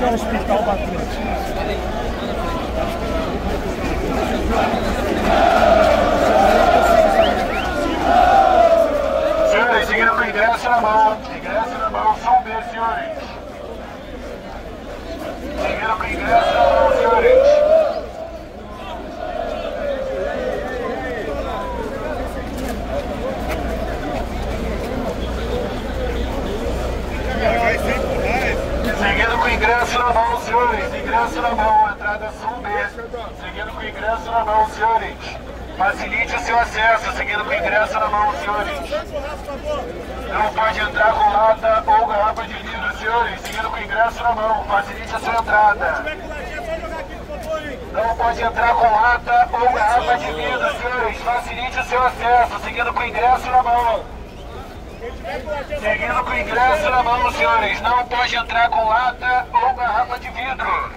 que é o hospital batente. Senhores, seguindo com ingresso na mão. Ingresso na mão, som B, senhores. Ingresso na mão, senhores. Ingresso na mão, entrada sul B. Seguindo com ingresso na mão, senhores. Facilite o seu acesso, seguindo com ingresso na mão, senhores. Não pode entrar com lata ou garrafa de vidro, senhores. Seguindo com ingresso na mão, facilite a sua entrada. Não pode entrar com lata ou garrafa de vidro, senhores. Facilite o seu acesso, seguindo com ingresso na mão. Seguindo com ingresso na mão, senhores. Não pode entrar com lata ou garrafa de vidro.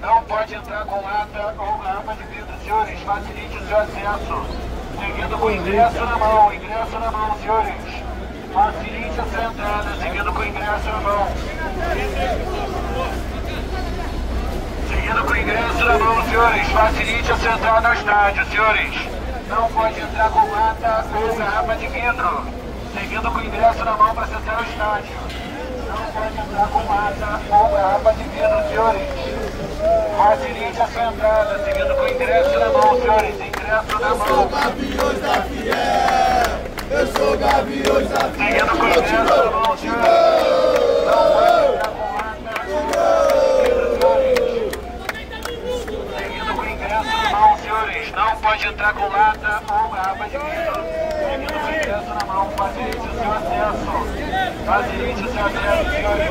Não pode entrar com lata ou garrafa de vidro, senhores. Facilite o seu acesso. Seguindo com ingresso na mão. Ingresso na mão, senhores. Facilite a sua entrada. Seguindo com ingresso na mão. Seguindo com ingresso na mão, senhores. Facilite a sua entrada ao estádio, senhores. Não pode entrar com lata ou garrafa de vidro. Seguindo com ingresso na mão para acessar o estádio. Não pode entrar com lata ou garrafa de vidro, senhores. Facilite a sua entrada, seguindo com ingresso na mão, senhores. Ingresso na mão. Gaviões da Fiel. Eu sou Gaviões da Fiel. Seguindo com ingresso na mão, senhores. Não pode entrar com lata ou garrafa de vidro, senhores. Seguindo com ingresso na mão, senhores. Não pode entrar com lata ou garrafa de vidro. Seguindo com ingresso na mão, facilite o seu acesso. Facilite o seu acesso, senhores.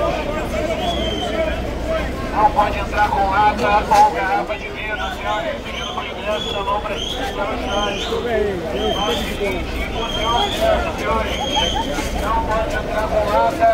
Não pode entrar com lata ou garrafa de vidro, senhores. Seguindo com ingresso na mão para acessar o. Facilite o seu acesso, senhores. Não pode entrar com lata